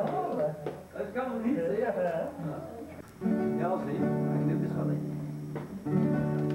amor Vai ficar bonito isso aí, é. Legalzinho, ainda pessoal aí. Você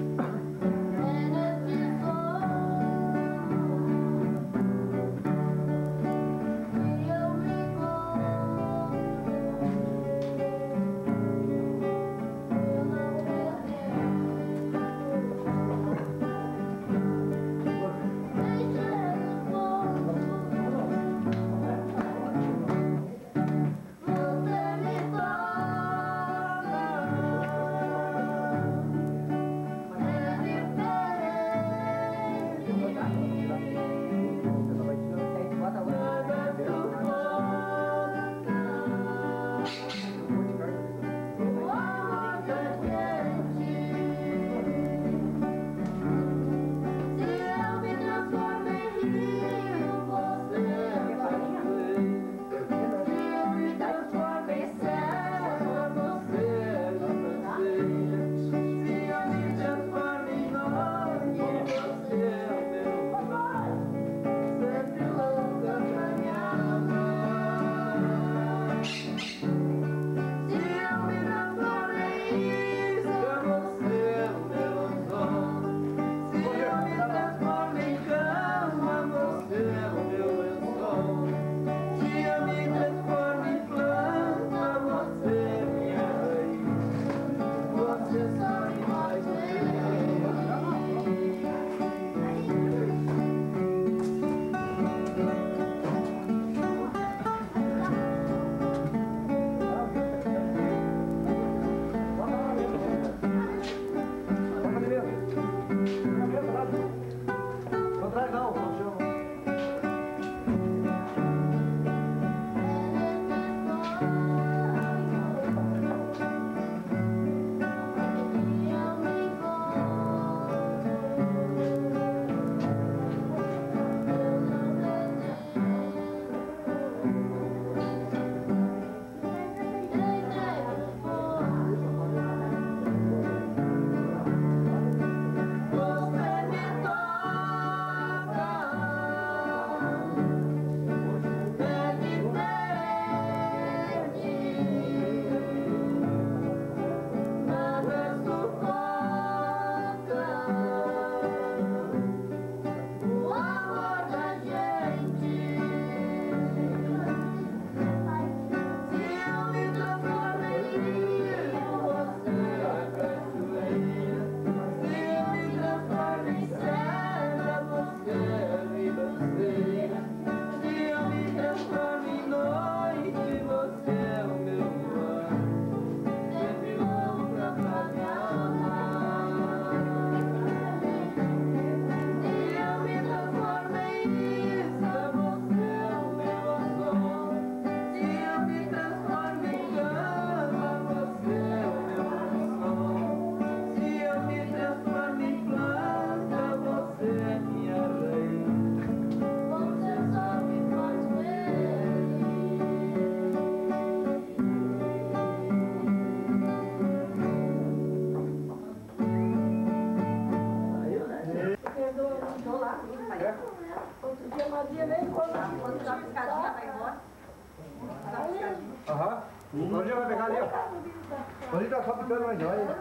ó. O dia só picando mais jóia.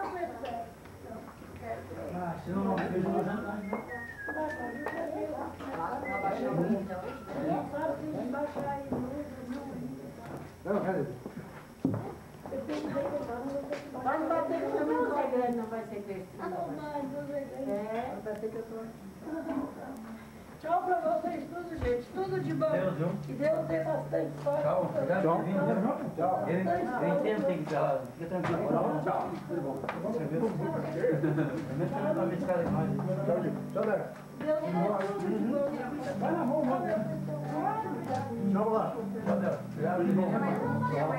Ah, se não, não vejo no Não, cadê? Pode bater que também não vai grande, não vai ser crescido. É, Tchau pra vocês tudo, gente. Tudo de bom. E Deus tem bastante sorte. Tchau. Obrigado Tchau. por vir. Tchau. Eu, eu entendo, tem que estar lá. Fica tranquilo. Tchau. Tudo bom. Você viu? Também foi uma vez cada nós. Tchau, Diego. Tchau, Débora. Deus tem bastante Vai na mão, vai. Tchau, lá. Tchau, Del. Obrigado, tudo bom. Tchau.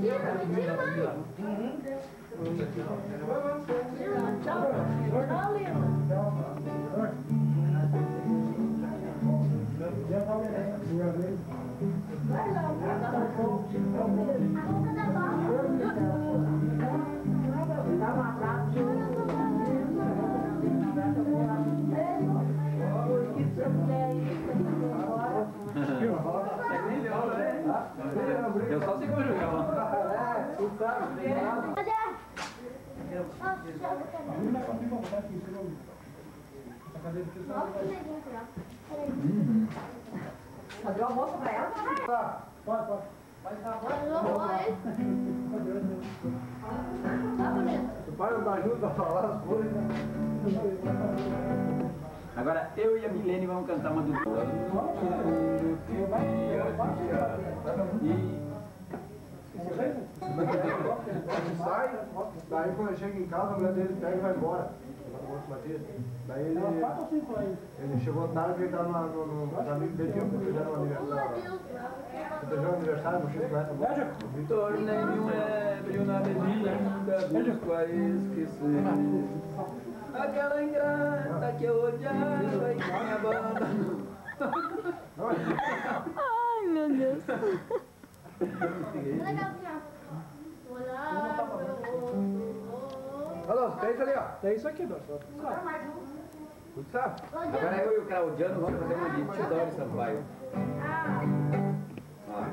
Tira, me mais. Tchau. Tchau, Lima. Vai lá, vai lá. Eu só sei como jogar. Fazer o almoço pra ela? Tá, vai, vai. O pai não ajuda pra falar as coisas. Agora eu e a Milene vamos cantar uma dupla. E Sai, daí quando chega em casa, a mulher dele pega e vai embora. Daí ele, ele chegou tarde porque ele tava no, no, no, os amigos dele iam festejar no aniversário. Festejou o aniversário no chiclete. Tornei-me um ébrio na bebida, busco a esquecer. Aquela ingrata que eu odiava e minha banda. Ai, meu Deus. Olha lá, tem isso ali, ó. Tem isso aqui, Doris. Tudo sabe? Agora eu e o Claudiano vamos fazer uma de Tidori Sampaio. Ó.